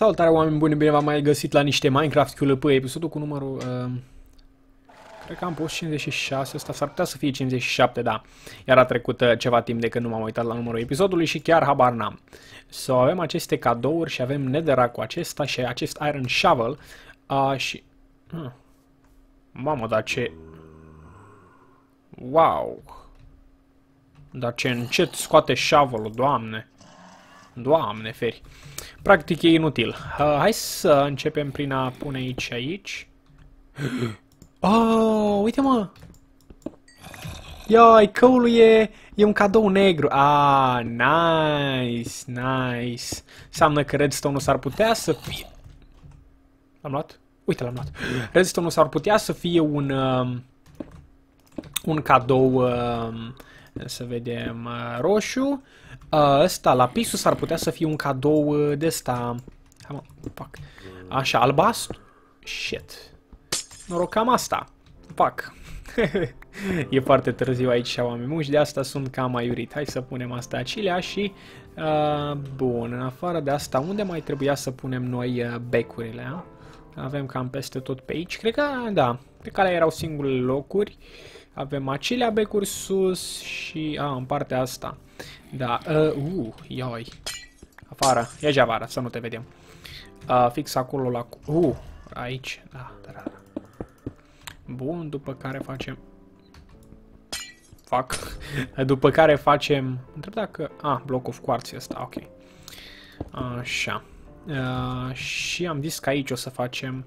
Salutare oameni buni, bine v-am mai găsit la niște Minecraft QLP, episodul cu numărul... Uh, cred că am pus 56, ăsta s-ar putea să fie 57, da. Iar a trecut uh, ceva timp de când nu m-am uitat la numărul episodului și chiar habar n-am. So, avem aceste cadouri și avem netherrack cu acesta și acest iron shovel. Uh, și... Uh. Mamă, dar ce... Wow! Dar ce încet scoate shovel doamne! Doamne, feri! Practic e inutil. Uh, hai să începem prin a pune aici, aici. Oh, uite mă! Ioi, căulul e, e un cadou negru. Ah, nice, nice. Înseamnă că redstone-ul s-ar putea să fie... L-am luat? Uite, l-am luat. Redstone-ul s-ar putea să fie un... Um, un cadou... Um, să vedem... Uh, roșu. Uh, ăsta, lapisul s-ar putea să fie un cadou uh, de ăsta... Așa, albastru. Shit. Noroc cam asta. Fac. e foarte târziu aici oameni muși, de asta sunt cam aiurit. Hai să punem asta acilea și... Uh, bun, în afară de asta, unde mai trebuia să punem noi uh, becurile? A? Avem cam peste tot pe aici. Cred că, da, pe care erau singurele locuri. Avem acelea becuri sus și... A, în partea asta. Da, uh, uh ioi. Afară, ia afară, să nu te vedem. Uh, fix acolo la... Uh, aici, da, da, da. Bun, după care facem... Fac. după care facem... Întreb dacă... Ah, block of quartz ăsta, ok. Așa. Uh, și am zis că aici o să facem...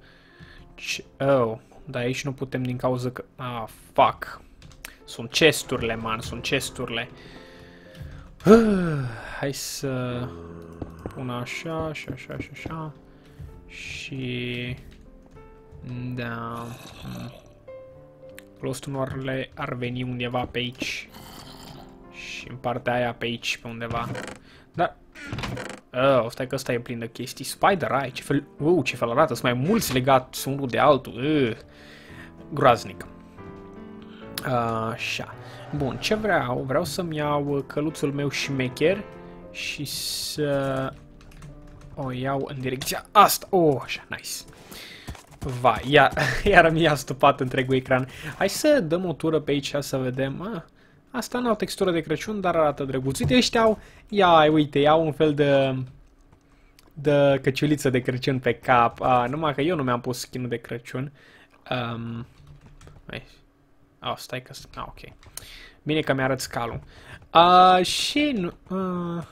Oh, dar aici nu putem din cauza că... Ah, fuck. Sunt chesturile, man, sunt chesturile. Uh, hai să pun așa și așa și așa. Și... Da... Clostunoarele ar veni undeva pe Și în partea aia pe aici, pe undeva. Dar... Oh, stai că ăsta e plin de chestii. Spider Eye, ce fel... Uh, ce fel arată. Sunt mai mulți legați unul de altul. Uh, groaznic. Uh, așa. Bun, ce vreau? Vreau să-mi iau căluțul meu șmecher și să o iau în direcția asta. Oh, așa, nice. Va, iar, iar mi-a stupat întregul ecran. Hai să dăm o tură pe aici să vedem. Ah, asta nu au textură de Crăciun, dar arată drăguț. Uite, ăștia au... Ia, uite, iau un fel de... De căciuliță de Crăciun pe cap. Ah, numai că eu nu mi-am pus skin de Crăciun. Um, Oh, stai că... Ah, ok. Bine că mi-arăt scalul. Uh, și... Nu, uh,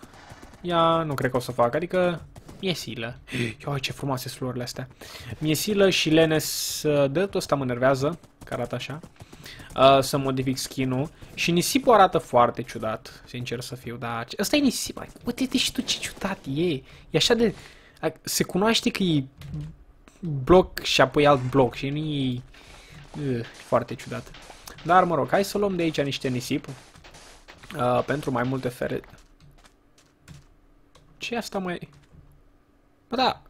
ia, nu cred că o să fac. Adică... Mi-e silă. Ioi, ce frumoase sunt florile astea. Mi-e silă și Lenes... Uh, de tot ăsta mă nervează, că arată așa. Uh, să modific skin-ul. Și nisipul arată foarte ciudat, sincer să fiu, dar... Ăsta e nisip. Uite-te și tu ce ciudat e. E așa de... Se cunoaște că e bloc și apoi alt bloc și nu e... Uh, foarte ciudat. Dar, mă rog, hai să luăm de aici niște nisip. Uh, pentru mai multe fere... ce asta mai... Bă, da...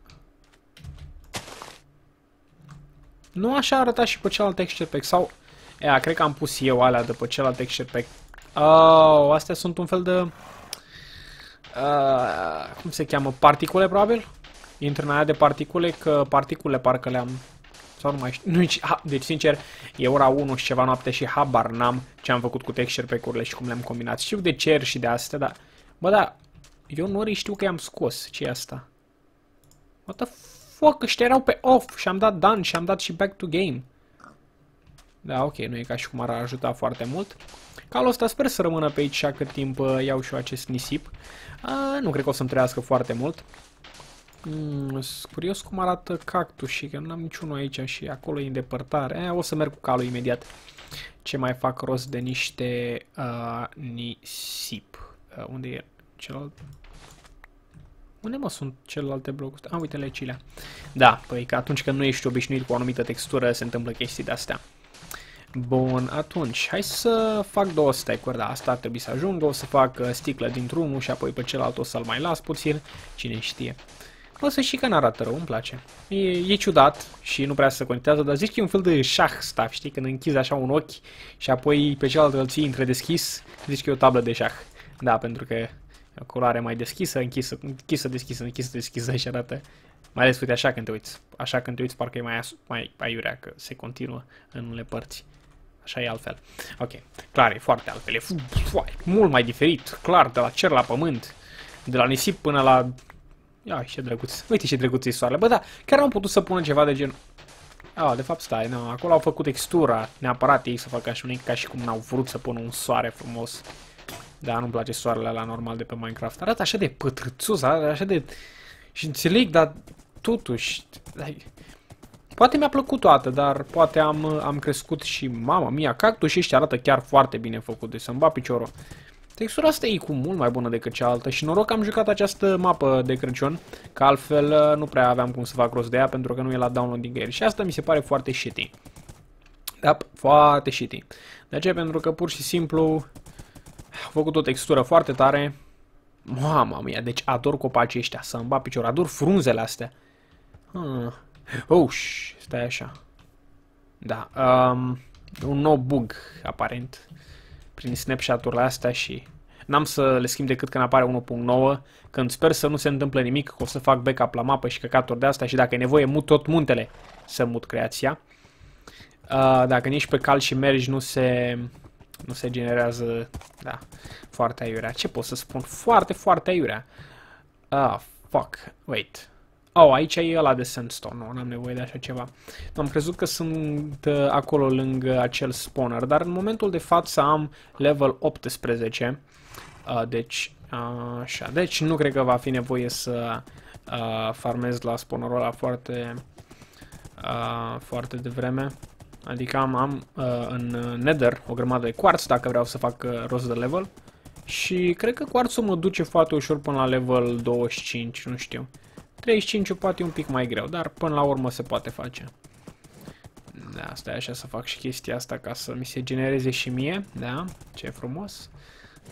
Nu așa arăta și pe celălalt texture pack, sau... Ea, cred că am pus eu alea de pe celălalt texture pack. Oh, astea sunt un fel de... Uh, cum se cheamă? Particule, probabil? Intră în aia de particule, că particule parcă le-am sau nu mai știu. Nu, ha, deci, sincer, e ora 1 și ceva noapte și habar n-am ce am făcut cu texture pe curile și cum le-am combinat. Știu de cer și de astea, dar... Bă, da, eu nu ori știu că i-am scos. ce e asta? What the fuck? Ăștia erau pe off și am dat done și am dat și back to game. Da, ok, nu e ca și cum ar ajuta foarte mult. Calul ăsta sper să rămână pe aici cât timp uh, iau și eu acest nisip. Uh, nu cred că o să-mi trăiască foarte mult. Mm, curios cum arată cactusii, că nu am niciunul aici și acolo e în depărtare. E, o să merg cu calul imediat. Ce mai fac rost de niște uh, nisip. Uh, unde e celălalt? Unde mă sunt celelalte blocuri? Ah, uite lecile. Da, păi că atunci când nu ești obișnuit cu o anumită textură se întâmplă chestii de astea. Bun, atunci, hai să fac două stack-uri, da, asta ar trebui să ajungă, o să fac uh, sticlă dintr-unul și apoi pe celălalt o să-l mai las puțin, cine știe. O să și că n-arată rău, îmi place. E, e ciudat și nu prea se conectează, dar zici că e un fel de șah stuff, știi? Când închizi așa un ochi și apoi pe cealaltă îl ții între deschis, zici că e o tablă de șah. Da, pentru că acolo are mai deschisă, închisă, închisă, deschisă, închisă, deschisă și arată Mai ales, uite, așa când te uiți. Așa când te uiți, parcă e mai, mai aiurea, că se continuă în unele părți. Așa e altfel. Ok, clar, e foarte altfel. E fuai, mult mai diferit, clar, de la cer la pământ. De la nisip până la... Ia, ce drăguț. Uite ce drăguț e soarele. Bă, da, chiar am putut să pună ceva de genul... Ah, de fapt, stai, nu, acolo au făcut textura, neapărat ei să facă așa, nu ca și cum n-au vrut să pună un soare frumos. Da, nu-mi place soarele la normal de pe Minecraft. Arată așa de pătrățos, așa de... Și înțeleg, dar totuși... Poate mi-a plăcut toată, dar poate am, am crescut și mama mia, cactus ăștia arată chiar foarte bine făcut, deci să-mi bat piciorul. Textura asta e cu mult mai bună decât cealaltă și noroc că am jucat această mapă de Crăciun, că altfel uh, nu prea aveam cum să fac rost de ea pentru că nu e la downloading air și asta mi se pare foarte shitty. Da, foarte shitty. De ce? Pentru că pur și simplu au făcut o textură foarte tare. Mama mia, deci ador copacii ăștia, să-mi bat picior, ador frunzele astea. Ah. Oh, stai așa. Da, um, un nou bug, aparent prin snapshot-urile astea și n-am să le schimb decât când apare 1.9, când sper să nu se întâmple nimic, că o să fac backup la mapă și căcaturi de astea și dacă e nevoie mut tot muntele să mut creația. Uh, dacă nici pe cal și mergi nu se, nu se generează, da, foarte aiurea. Ce pot să spun? Foarte, foarte aiurea. Ah, fuck, wait. Oh, aici e ăla de sandstone, nu, n-am nevoie de așa ceva. Am crezut că sunt uh, acolo lângă acel spawner, dar în momentul de față am level 18. Uh, deci, uh, așa, deci nu cred că va fi nevoie să uh, farmez la spawnerul ăla foarte, uh, foarte devreme. Adică am, am uh, în nether o grămadă de quartz dacă vreau să fac uh, rost de level. Și cred că quartzul mă duce foarte ușor până la level 25, nu știu. 35 poate un pic mai greu, dar până la urmă se poate face. Da, stai așa să fac și chestia asta ca să mi se genereze și mie, da, ce frumos.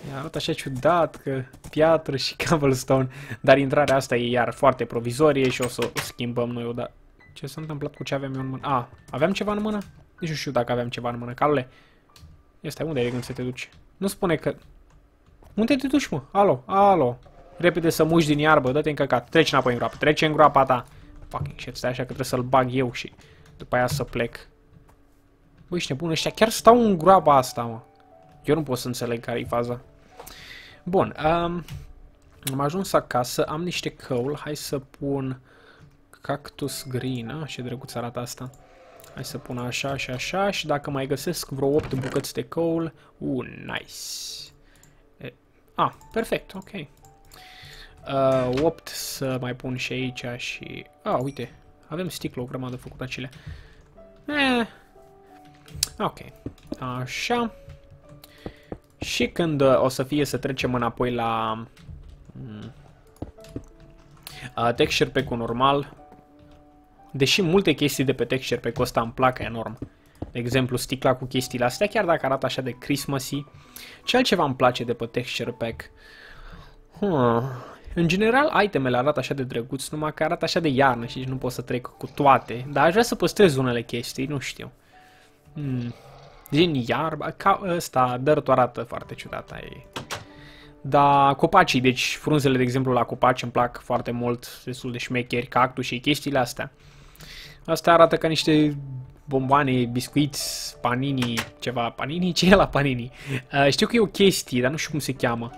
Ia, arată așa ciudat că piatră și cobblestone, dar intrarea asta e iar foarte provizorie și o să o schimbăm noi odată. Ce s-a întâmplat cu ce avem eu în mână? A, aveam ceva în mână? Nici nu știu dacă aveam ceva în mână. Calule, ia stai, unde e când să te duci? Nu spune că... Unde te duci, mă? Alo, alo. Repede să muși din iarbă, dă-te în căcat. Treci înapoi în groapă, trece în groapa ta. Fucking shit, stai așa că trebuie să-l bag eu și după aia să plec. Băi, ești nebun, ăștia chiar stau în groapa asta, mă. Eu nu pot să înțeleg care-i faza. Bun, um, am ajuns acasă, am niște coal, hai să pun cactus green, a? ce drăguț arată asta. Hai să pun așa și așa și dacă mai găsesc vreo 8 bucăți de coal, uh, nice. E, ah, perfect, ok. Uh, 8 să mai pun și aici și... Ah, uite, avem sticlă o grămadă făcut acele. Eh. Ok, așa. Și când uh, o să fie să trecem înapoi la... Uh, texture pack-ul normal, deși multe chestii de pe texture pack-ul ăsta îmi plac enorm, de exemplu sticla cu chestiile astea, chiar dacă arată așa de Christmassy, ce altceva îmi place de pe texture pack? Hmm. În general, itemele arată așa de drăguț, numai că arată așa de iarnă și nu pot să trec cu toate. Dar aș vrea să păstrez unele chestii, nu știu. Hmm. Gen iarbă, ca ăsta, dărtul arată foarte ciudat. Ai. Da, copacii, deci frunzele, de exemplu, la copaci îmi plac foarte mult, destul de șmecheri, cactus și chestiile astea. Asta arată ca niște bomboane, biscuiți, panini, ceva, panini? Ce e la panini? Uh, știu că e o chestie, dar nu știu cum se cheamă.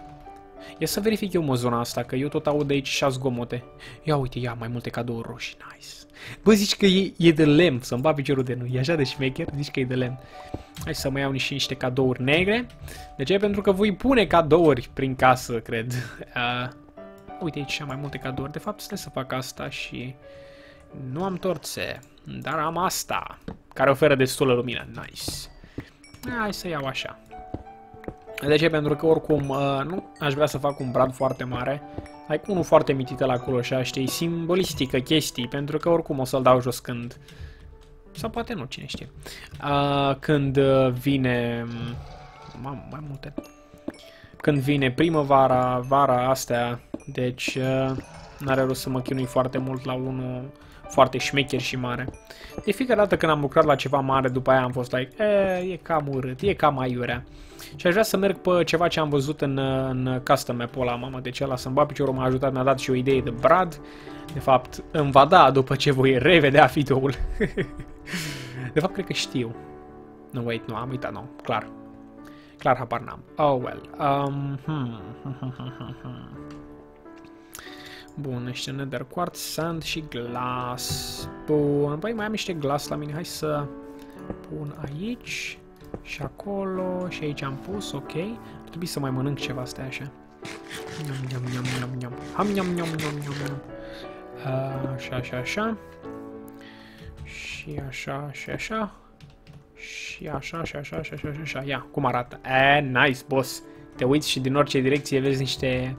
Ia să verific eu mă zona asta, că eu tot aud de aici și zgomote. Ia uite, ia mai multe cadouri roșii, nice. Bă, zici că e, e de lemn, să-mi bat piciorul de nu, e așa de șmecher, zici că e de lemn. Hai să mai iau niște, niște cadouri negre. De ce? Pentru că voi pune cadouri prin casă, cred. Uh, uite aici și mai multe cadouri. De fapt, stai să fac asta și... Nu am torțe, dar am asta, care oferă destulă lumină. Nice. Hai să iau așa. De ce? Pentru că oricum uh, nu aș vrea să fac un brad foarte mare. Hai cu unul foarte mitită la acolo așa, știi, simbolistică chestii, pentru că oricum o să-l dau jos când... Sau poate nu, cine știe. Uh, când vine... Mamă, mai multe. Când vine primăvara, vara astea, deci... Uh, N-are rost să mă chinui foarte mult la unul foarte șmecher și mare. De fiecare dată când am lucrat la ceva mare, după aia am fost like, e, e cam urât, e cam aiurea. Și aș vrea să merg pe ceva ce am văzut în, în custom map ăla, mamă, deci ăla să-mi bat piciorul m-a ajutat, mi-a dat și o idee de Brad. De fapt, îmi va da după ce voi revedea videoul. de fapt, cred că știu. No, wait, nu, am uitat, nu, clar. Clar habar n-am. Oh, well. Um, hmm, hmm, hmm, hmm. Bun, niște nether quartz, sand și glass. Bun, băi, mai am niște glass la mine. Hai să pun aici și acolo și aici am pus, ok. Trebuie să mai mănânc ceva, stai așa. Niam, niam, niam, niam, niam. Ham, niam, niam, niam, niam, niam. Așa, așa, așa. Și așa, și așa. Și așa, și așa, și așa, și așa. Ia, cum arată? E, nice, boss. Te uiți și din orice direcție vezi niște,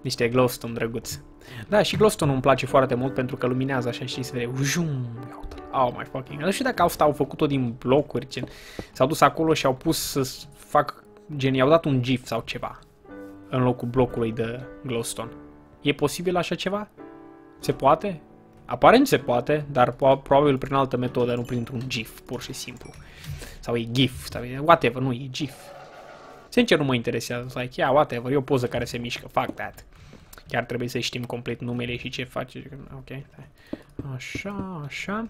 niște glowstone drăguți. Da, și glowstone îmi place foarte mult pentru că luminează așa și se vede. Ujum, oh my fucking. Nu știu dacă asta au făcut-o din blocuri, gen. S-au dus acolo și au pus să fac, gen, i-au dat un GIF sau ceva în locul blocului de glowstone. E posibil așa ceva? Se poate? Aparent se poate, dar probabil prin altă metodă, nu printr-un GIF, pur și simplu. Sau e GIF, sau e whatever, nu, e GIF. Sincer nu mă interesează, like, yeah, whatever, e o poză care se mișcă, fuck that. Chiar trebuie să știm complet numele și ce face. Ok, Așa, așa.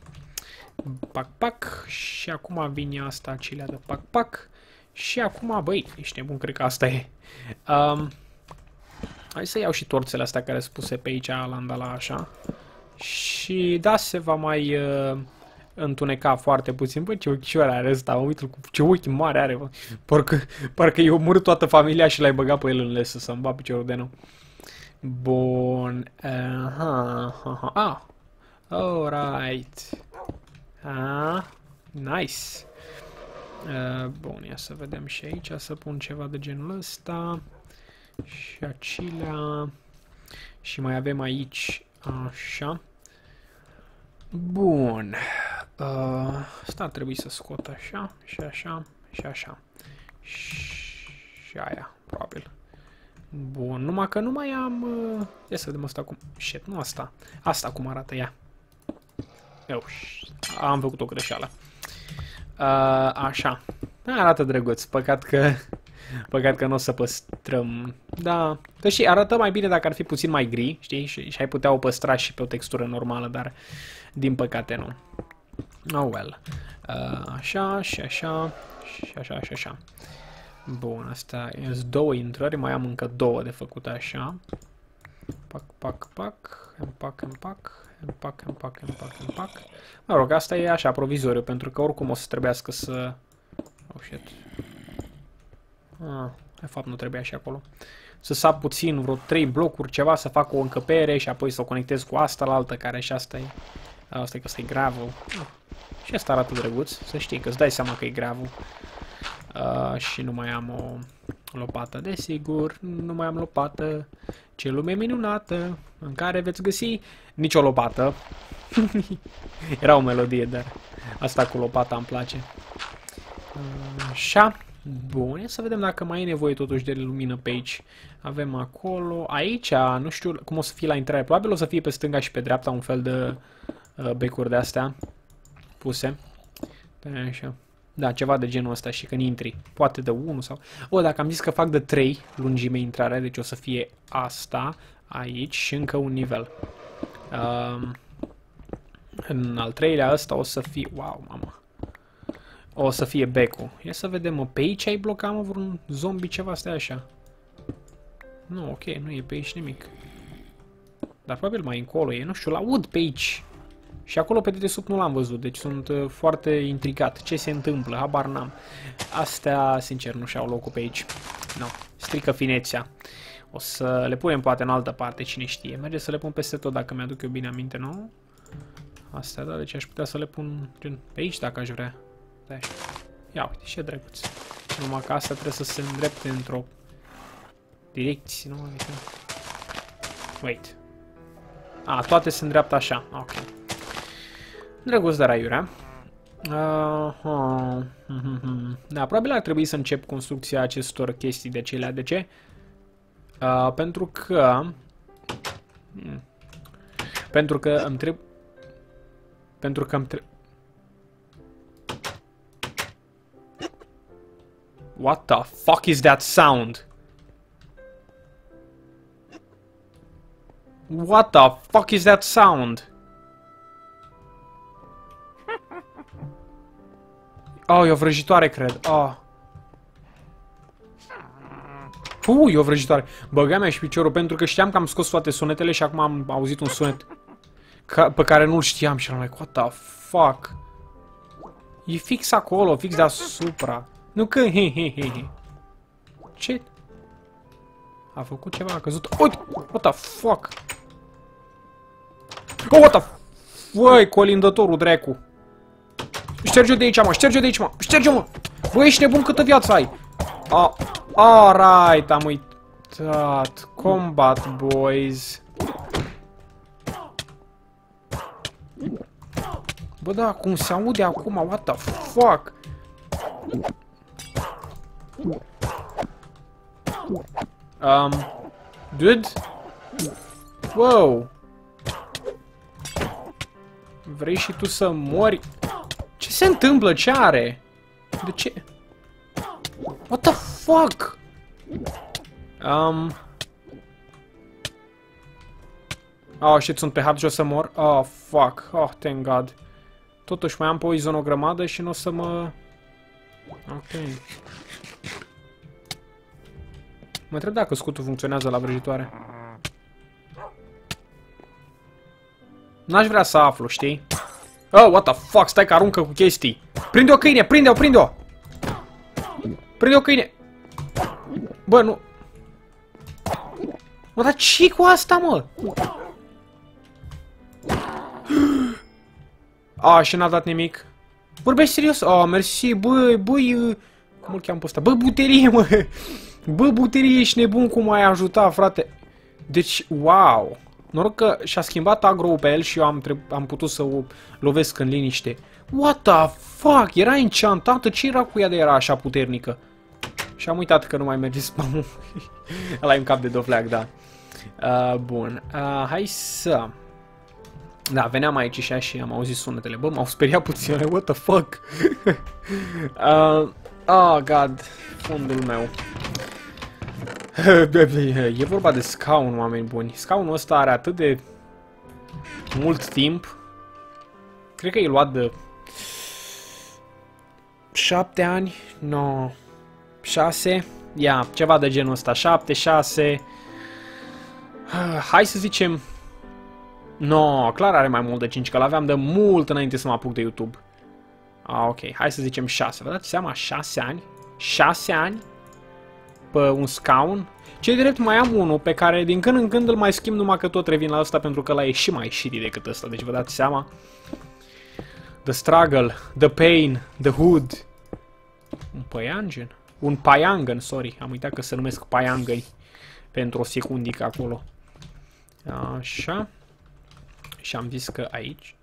Pac, pac. Și acum vine asta, acelea de pac, pac. Și acum, băi, ești nebun, cred că asta e. Um, hai să iau și torțele astea care sunt puse pe aici, la așa. Și da, se va mai uh, întuneca foarte puțin. Băi, ce ochișoare are ăsta, mă uit cu ce ochi mare are, bă. Parcă, parcă i-a omorât toată familia și l-ai băgat pe el în lesă să-mi bat piciorul de nou. Bun. Aha, aha. Ah. Alright. Ah. Nice. Uh, bun, ia să vedem și aici, să pun ceva de genul ăsta. Și acelea. Și mai avem aici, așa. Bun. Uh, asta ar trebui să scot așa, și așa, și așa. Și aia, probabil. Bun, numai că nu mai am... Uh... Ia să vedem asta cum... Shit, nu asta. Asta cum arată ea. Eu, am făcut o greșeală. Uh, așa. Arată drăguț. Păcat că... Păcat că nu o să păstrăm... Da. Că și arată mai bine dacă ar fi puțin mai gri, știi? Și, și ai putea o păstra și pe o textură normală, dar din păcate nu. Oh well. Uh, așa și așa și așa și așa. Bun, asta e două intrări, mai am încă două de făcut așa. Pac, pac, pac, împac, împac, împac, împac, împac, împac. Mă rog, asta e așa, provizoriu, pentru că oricum o să trebuiască să... Oh, shit. Ah, de fapt nu trebuia și acolo. Să sap puțin, vreo 3 blocuri, ceva, să fac o încăpere și apoi să o conectez cu asta la altă, care și asta e... Asta e că asta e gravel. Ah. Și asta arată drăguț, să știi, că îți dai seama că e gravel. Uh, și nu mai am o lopată, desigur, nu mai am lopată. Ce lume minunată în care veți găsi nicio lopată. Era o melodie, dar asta cu lopata îmi place. Așa. Bun, să vedem dacă mai e nevoie totuși de lumină pe aici. Avem acolo, aici, nu știu cum o să fie la intrare. Probabil o să fie pe stânga și pe dreapta un fel de uh, becuri de astea puse. Așa. Da, ceva de genul ăsta și când intri. Poate de 1 sau... O, dacă am zis că fac de 3 lungime intrare, deci o să fie asta aici și încă un nivel. Um, în al treilea ăsta o să fie... Wow, mamă. O să fie becul. Ia să vedem, mă, pe aici ai blocat, mă, vreun zombie ceva, stai așa. Nu, ok, nu e pe aici nimic. Dar probabil mai încolo e, nu știu, la ud pe aici. Și acolo pe dedesubt nu l-am văzut, deci sunt uh, foarte intrigat. Ce se întâmplă? Habar n-am. Astea, sincer, nu și-au locul pe aici. Nu, no. strică finețea. O să le punem poate în altă parte, cine știe. Merge să le pun peste tot dacă mi-aduc eu bine aminte, nu? Astea, da, deci aș putea să le pun gen, pe aici dacă aș vrea. Da, Ia uite, ce drăguț. Numai că asta trebuie să se îndrepte într-o direcție, nu? Adică... Wait. A, toate se îndreaptă așa. Ok. Drăguț de raiurea. Uh, uh, uh, da, probabil ar trebui să încep construcția acestor chestii de celea. De ce? Uh, pentru că... Hmm, Pentru că îmi trebuie... Pentru că îmi trebuie... What the fuck is that sound? What the fuck is that sound? Oh, e o vrăjitoare, cred. Oh. Ui, e o vrăjitoare. Băga mea și piciorul pentru că știam că am scos toate sunetele și acum am auzit un sunet ca, pe care nu-l știam și am like, what the fuck? E fix acolo, fix deasupra. Nu că he he he he. Ce? A făcut ceva, a căzut. Uite! What the fuck? Oh, what the Băi, colindătorul dracu. Șterge-o de aici, mă, șterge-o de aici, mă, șterge-o, mă. Băi, ești nebun câtă viață ai. A, alright, am uitat. Combat, boys. Bă, da, cum se aude acum, what the fuck? Um, dude? Wow. Vrei și tu să mori? Ce se întâmplă? Ce are? De ce? What the fuck? Um... Oh, shit, sunt pe hard și o să mor. Oh, fuck. Oh, thank God. Totuși mai am poison o grămadă și nu o să mă... Ok. Mă întreb dacă scutul funcționează la vrăjitoare. N-aș vrea să aflu, știi? Oh, what the fuck, stai că aruncă cu chestii. Prinde-o câine, prinde-o, prinde-o! Prinde-o câine! Bă, nu... Mă, dar ce cu asta, mă? A, și n-a dat nimic. Vorbești serios? A, mersi, bă, băi... Cum îl cheam pe ăsta? Bă, buterie, mă! Bă, buterie, ești nebun cum ai ajutat, frate. Deci, wow! Noroc că și-a schimbat agro pe el și eu am, am putut să o lovesc în liniște. What the fuck? Era enchantată? Ce era cu ea de era așa puternică? Și am uitat că nu mai merge spamul. Ăla e un cap de dofleac, da. Uh, bun. Uh, hai să... Da, veneam aici și și am auzit sunetele. Bă, m-au speriat puțin. What the fuck? uh, oh, God. Fundul meu. E vorba de scaun, oameni buni. Scaunul ăsta are atât de mult timp. Cred că e luat de 7 ani. No. 6. Ia, ceva de genul ăsta. 7, 6. Hai să zicem... No, clar are mai mult de 5, că l-aveam de mult înainte să mă apuc de YouTube. Ah, ok, hai să zicem 6. Vă dați seama? 6 ani? 6 ani? Pe un scaun. Cei drept mai am unul pe care din când în când îl mai schimb numai că tot revin la ăsta pentru că la e și mai shitty decât ăsta. Deci vă dați seama. The struggle, the pain, the hood. Un paiangen? Un paiangen, sorry. Am uitat că se numesc paiangăni pentru o secundică acolo. Așa. Și am zis că aici...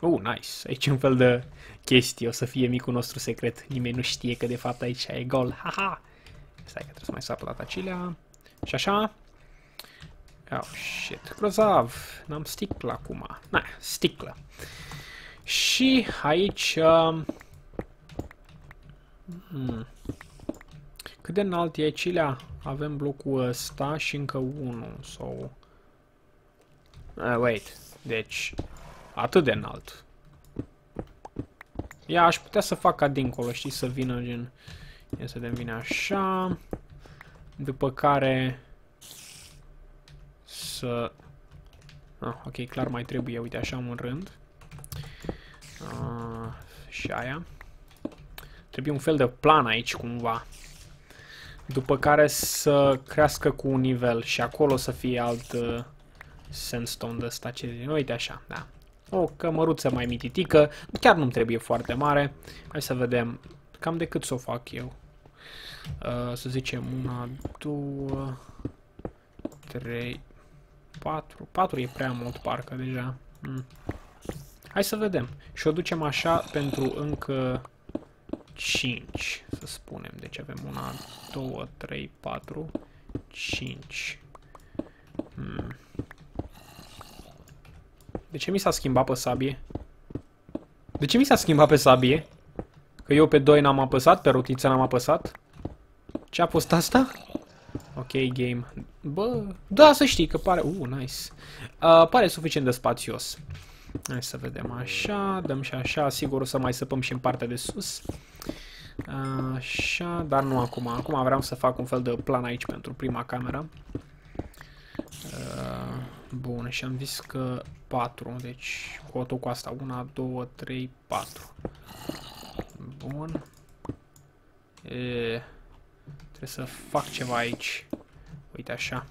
Oh, nice. Aici un fel de chestie. O să fie micul nostru secret. Nimeni nu știe că de fapt aici e gol. Haha! Stai că trebuie să mai sapă data acilea. Și așa. Oh, shit. Grozav. N-am sticlă acum. Na, sticlă. Și aici... Uh, hmm. Cât de înalt e acilea? Avem blocul ăsta și încă unul. Sau... Uh, wait. Deci... Atât de înalt. Ia, aș putea să fac ca dincolo, știi, să vină gen... Ia să devine așa. După care să... Ah, ok, clar mai trebuie, uite așa un rând. Ah, și aia. Trebuie un fel de plan aici cumva. După care să crească cu un nivel și acolo să fie alt uh, sandstone de ăsta. Ce... Uite așa, da. O cămăruță mai mititică, chiar nu-mi trebuie foarte mare. Hai să vedem cam de cât să o fac eu. Uh, să zicem una, două, trei, patru. Patru e prea mult parcă deja. Hmm. Hai să vedem. Și o ducem așa pentru încă 5, să spunem. Deci avem una, două, trei, patru, cinci. Hmm. De ce mi s-a schimbat pe sabie? De ce mi s-a schimbat pe sabie? Că eu pe 2 n-am apăsat, pe rotiță n-am apăsat? Ce a fost asta? Ok, game. Bă, da, să știi că pare... Uh, nice. Uh, pare suficient de spațios. Hai să vedem așa, dăm și așa, sigur o să mai săpăm și în partea de sus. Așa, dar nu acum. Acum vreau să fac un fel de plan aici pentru prima cameră. Uh, bun, și am zis că 4, deci cu cu asta. 1, 2, 3, 4. Bun. E, trebuie să fac ceva aici. Uite așa.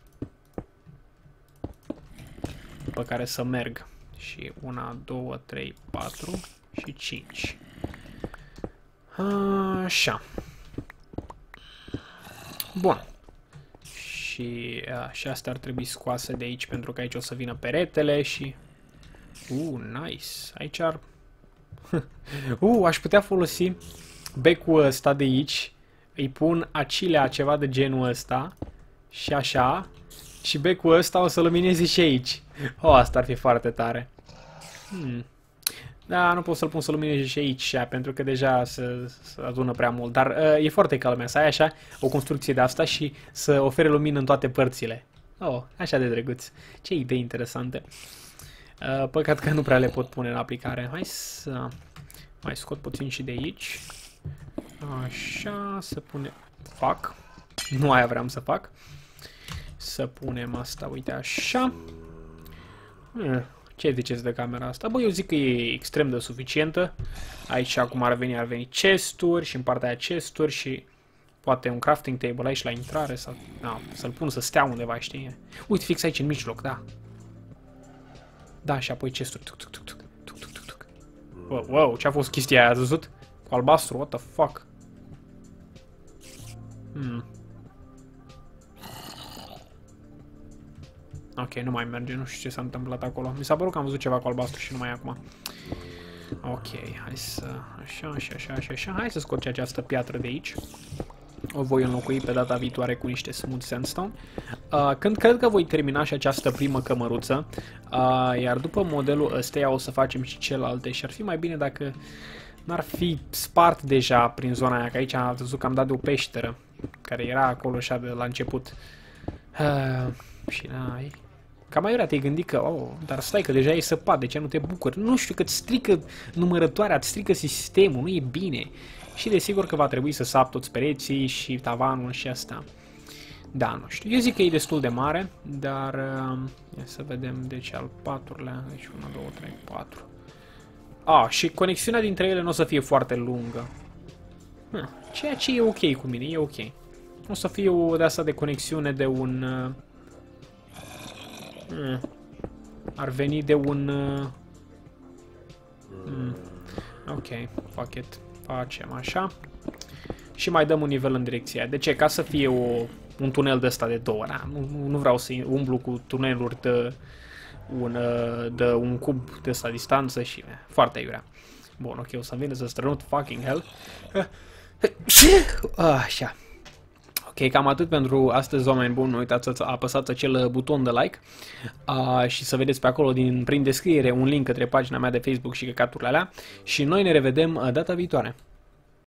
Pe care să merg. Și 1, 2, 3, 4 și 5. Așa. Bun. Și, a, și astea ar trebui scoase de aici pentru că aici o să vină peretele și... Uh, nice. Aici ar... uh, aș putea folosi becul ăsta de aici. Îi pun acilea ceva de genul ăsta. Și așa. Și becul ăsta o să lumineze și aici. Oh, asta ar fi foarte tare. Hmm. Da, nu pot să-l pun să lumineze și aici, pentru că deja se, se adună prea mult. Dar uh, e foarte calmea să ai așa o construcție de asta și să ofere lumină în toate părțile. Oh, așa de drăguț. Ce idei interesante. Uh, păcat că nu prea le pot pune în aplicare. Hai să mai scot puțin și de aici. Așa, să pune... Fac. Nu aia vreau să fac. Să punem asta, uite așa. Hmm. Ce ziceți de camera asta? Bă, eu zic că e extrem de suficientă. Aici acum ar veni, ar veni chesturi și în partea aia chesturi și poate un crafting table aici la intrare sau da, să-l pun să stea undeva, știi? Uite, fix aici în mijloc, da. Da, și apoi chesturi. Tuc, tuc, tuc, tuc, tuc, tuc, tuc, tuc. Wow, wow, ce-a fost chestia aia, ați văzut? Cu albastru, what the fuck? Hmm. Ok, nu mai merge, nu știu ce s-a întâmplat acolo. Mi s-a părut că am văzut ceva cu albastru și nu mai e acum. Ok, hai să... Așa, așa, așa, așa, așa. Hai să scot această piatră de aici. O voi înlocui pe data viitoare cu niște smooth sandstone. Uh, când cred că voi termina și această primă cămăruță, uh, iar după modelul ăsteia o să facem și celelalte și ar fi mai bine dacă n-ar fi spart deja prin zona aia, că aici am văzut că am dat de o peșteră care era acolo așa de la început. Uh, și da, Cam aiurea te-ai gândit că, oh, dar stai că deja e săpat, de ce nu te bucuri? Nu știu, că îți strică numărătoarea, îți strică sistemul, nu e bine. Și desigur că va trebui să sap toți pereții și tavanul și asta. Da, nu știu. Eu zic că e destul de mare, dar uh, ia să vedem deci al patrulea, deci 1, 2, 3, 4. Ah, și conexiunea dintre ele nu o să fie foarte lungă. Hm, ceea ce e ok cu mine, e ok. O să fie o de asta de conexiune de un... Uh, Mm. Ar veni de un... Uh... Mm. Ok, fuck it. Facem așa. Și mai dăm un nivel în direcția aia. De ce? Ca să fie o, un tunel de ăsta de două. Da? Nu, nu vreau să umblu cu tuneluri de un, uh, de un cub de ăsta distanță și eh, foarte iurea. Bun, ok, o să vină să strănut fucking hell. Așa. Ok, cam atât pentru astăzi, oameni buni. Nu uitați să apăsați acel buton de like uh, și să vedeți pe acolo din, prin descriere un link către pagina mea de Facebook și căcaturile alea. Și noi ne revedem uh, data viitoare.